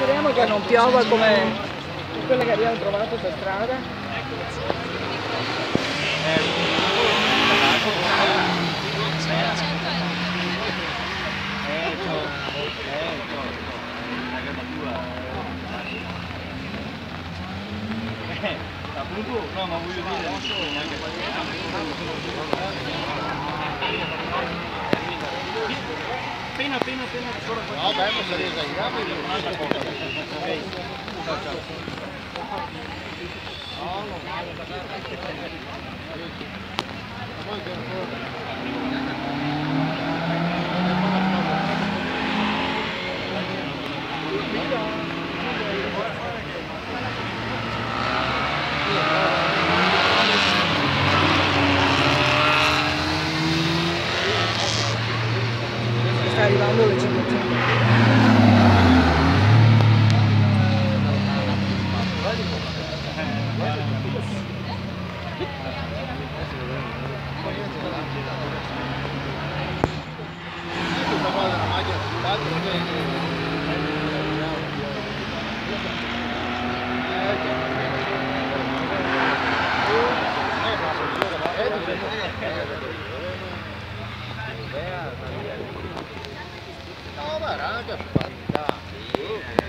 Speriamo che non piova come quelle che abbiamo trovato per strada. No, ma voglio dire, non so, appena, appena, solo No, beh, posso esagerare, perché un'altra cosa. Ok, ciao, ciao. No, no, 이라고 외친 거죠. Yeah. Qua della macchina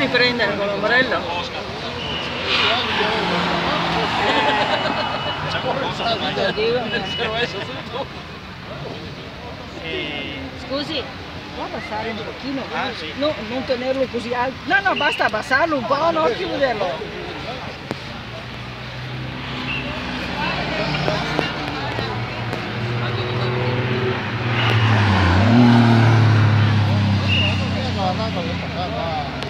Riesci a riprendere con l'ombrello? Te lo dico. Scusi, può abbassare un pochino? Ah, sì. No, non tenerlo così alto. No, no, basta abbassarlo un po', non chiuderlo. No, ora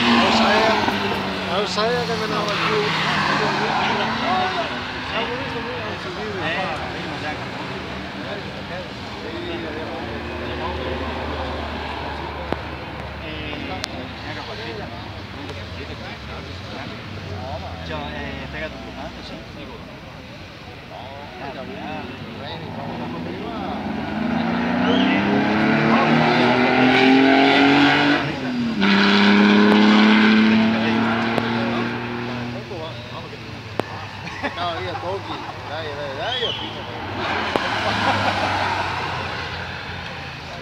I'll say it and then I'll let you. cho tay ra tụi nó thì sẽ đi rồi. Đó, chào nhá. Đấy thì không có biết quá.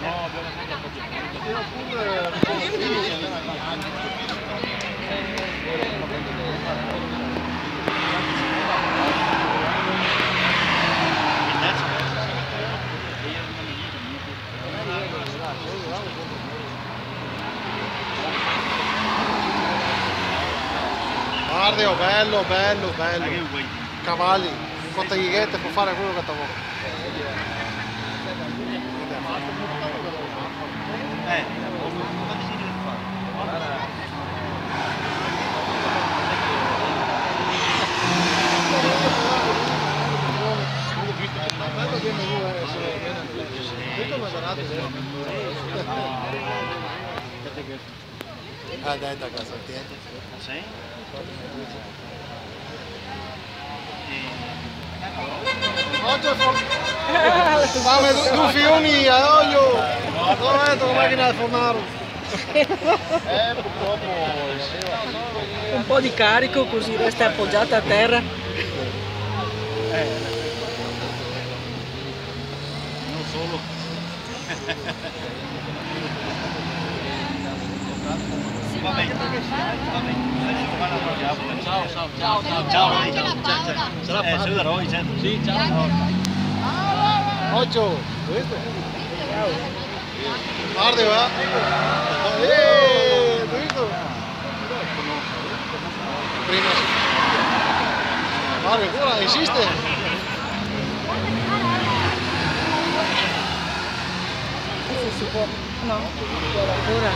Guarda, oh, bello, bello, bello. Cavalli, con taglighette può fare quello che ti vuole. Ah dai, da casa ti Sì? Oggi è. Fame du, du fiumi, eh, olio! Non è la macchina di fornaro! Eh, purtroppo... Un po' di carico così resta appoggiata a terra. Non solo. Va bene, va bene. Ciao, ciao, ciao, ciao. Ciao, ciao. Sarà eh, saluta Roy, certo. Sì, ciao. Ocho, ¿viste? Tarde, ¿verdad? ¡Eh! ¡Rico! Primas. Vale, pura, hiciste. No, pura. Pura.